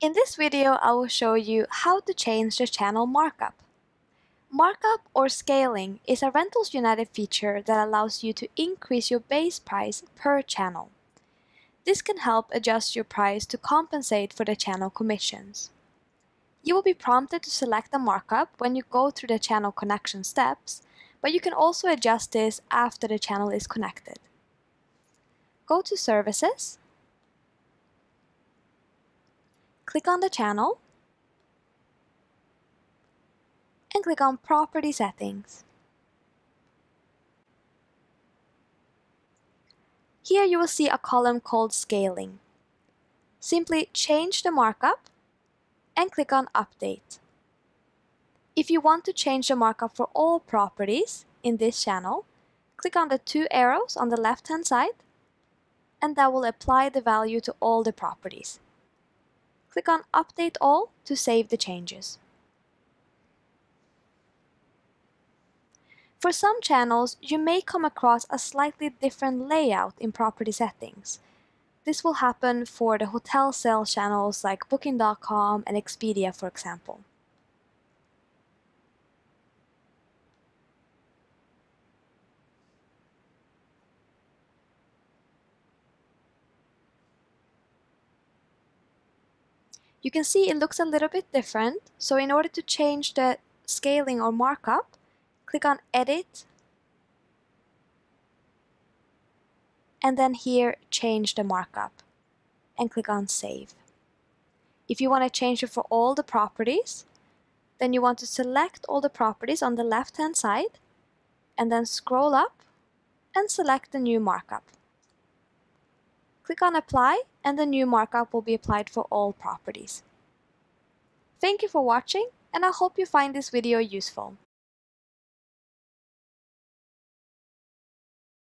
In this video, I will show you how to change the channel markup. Markup or scaling is a Rentals United feature that allows you to increase your base price per channel. This can help adjust your price to compensate for the channel commissions. You will be prompted to select the markup when you go through the channel connection steps, but you can also adjust this after the channel is connected. Go to Services, click on the channel, and click on Property Settings. Here you will see a column called Scaling. Simply change the markup and click on Update. If you want to change the markup for all properties in this channel, click on the two arrows on the left hand side and that will apply the value to all the properties. Click on Update All to save the changes. For some channels, you may come across a slightly different layout in property settings. This will happen for the hotel sales channels like Booking.com and Expedia, for example. You can see it looks a little bit different, so in order to change the scaling or markup, click on Edit, and then here change the markup, and click on Save. If you want to change it for all the properties, then you want to select all the properties on the left hand side, and then scroll up and select the new markup. Click on Apply and the new markup will be applied for all properties. Thank you for watching and I hope you find this video useful.